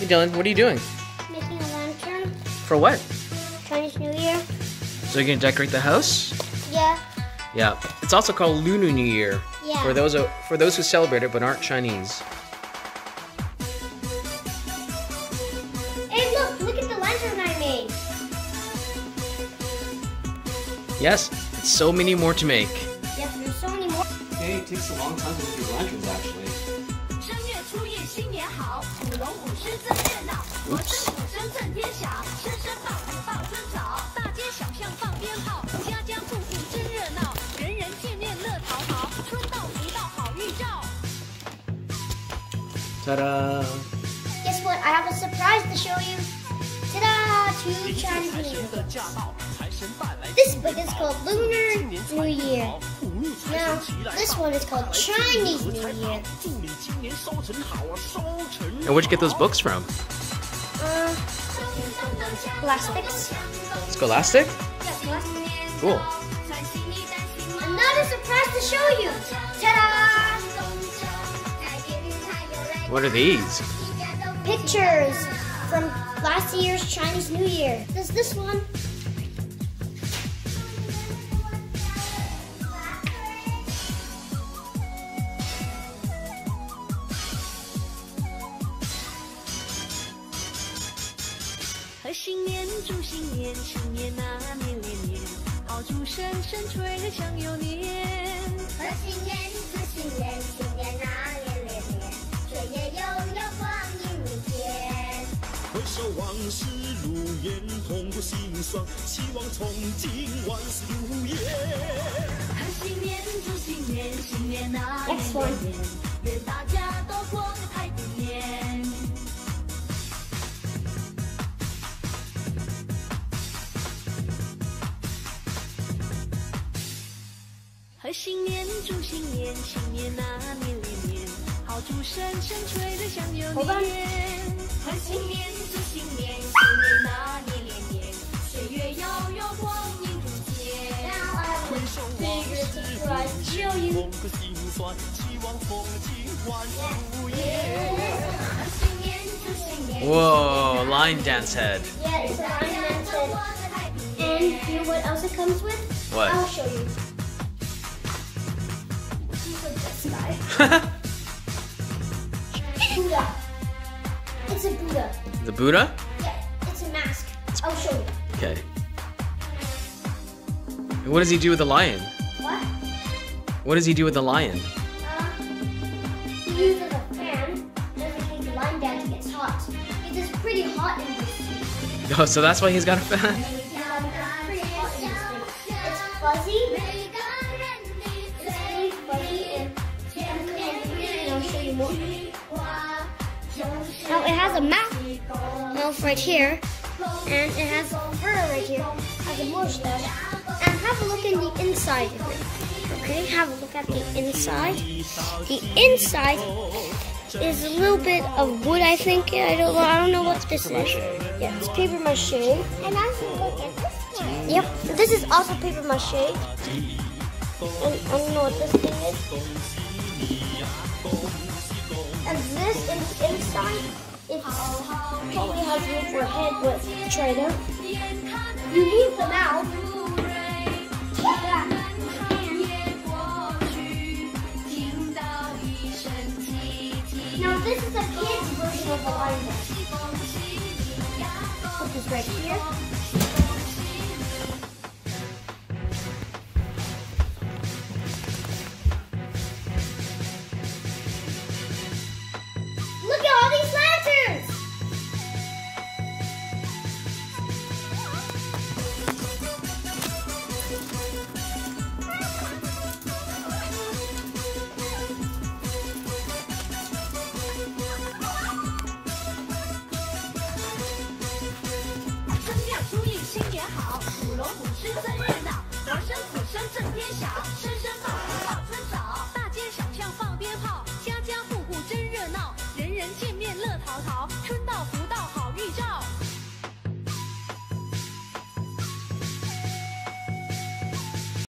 Hey Dylan, what are you doing? Making a lantern. For what? Chinese New Year. So you're gonna decorate the house? Yeah. Yeah. It's also called Lunar New Year. Yeah. For those for those who celebrate it but aren't Chinese. Hey, look! Look at the lantern I made. Yes, it's so many more to make. Yes, there's so many more. Okay, it takes a long time to make these lanterns actually. 正月初一新年好，舞龙舞狮真热闹，锣声鼓声震天响，声声报虎报春早，大街小巷放鞭炮，家家户户真热闹，人人见面乐淘淘，春到福到好预兆。Ta-da! Guess what? I have a surprise to show you. Ta-da! Two Chinese New Year. This book is called Lunar New Year. Now, this one is called Chinese New Year. And where'd you get those books from? Uh, plastics. Scholastic? Yeah, plastics. Cool. Another surprise to show you. Ta-da! What are these? Pictures from last year's Chinese New Year. There's this one. 新年，祝新年，新年啊年连年，爆竹声声吹得像有年。贺新年，祝新年，新年啊年连年，岁月悠悠，光阴如箭。回首往事如烟，痛过心酸，希望从今万事如愿。贺新年，祝新年，新年啊年连年，愿大家贺新年，祝新年，新年啊年连年，炮竹声声吹得像有好吧年。贺新年，祝新年，新年啊年连年，岁月悠悠，光阴如箭。回首往事如烟，痛过心酸，希望从今万事如愿。贺新年，祝新年。Whoa, lion dance head. Yeah, it's a lion head. And you know what else it comes with? What? I'll show you. Buddha. It's a Buddha. the Buddha? Yeah, it's a mask. I'll show you. Okay. And what does he do with the lion? What? What does he do with the lion? Uh, he uses a fan just in case the lion dance gets hot. It is pretty hot in this. Oh, so that's why he's got a fan? and I'll show you more. Now it has a mouth, mouth right here, and it has fur right here, has a mustache. And have a look in the inside of it. Okay, have a look at the inside. The inside is a little bit of wood, I think. I don't know. I don't know what this is. Yeah, it's paper mache. And also look at this one. Yep, this is also paper mache. And I don't know what this thing is. And this is inside, it probably has room for a head, but try it. You need the mouth. Now this is a kid's version of the lion. Put this right here. shout, shout.